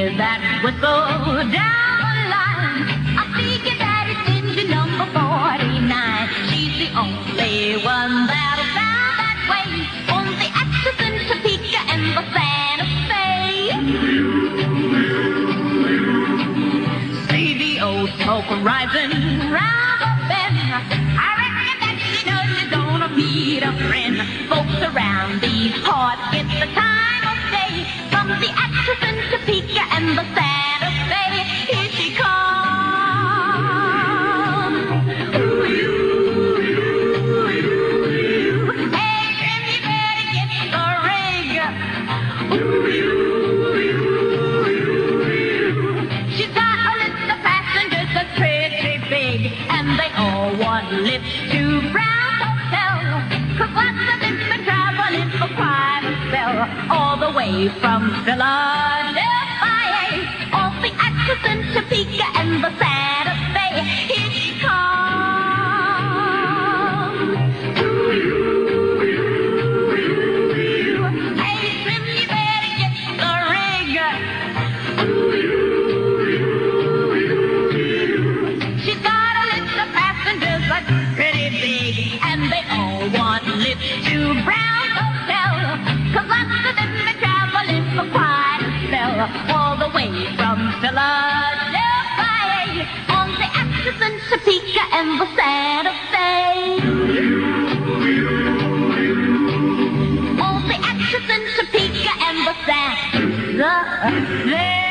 hear that whistle down the line. I think that it's engine number 49. She's the only one that'll sound that way. On the Atchison Topeka and the Santa Fe. See the old smoke rising round the bend. I reckon that she knows she's gonna meet a friend. Folks around these parts. All want to Brown Hotel. Cause lots of are traveling for quite a spell, all the way from Philadelphia, off the Atchison Topeka the way from Philadelphia, on the Atchison Topeka and the Santa Fe. On the Atchison Topeka and the Santa Fe.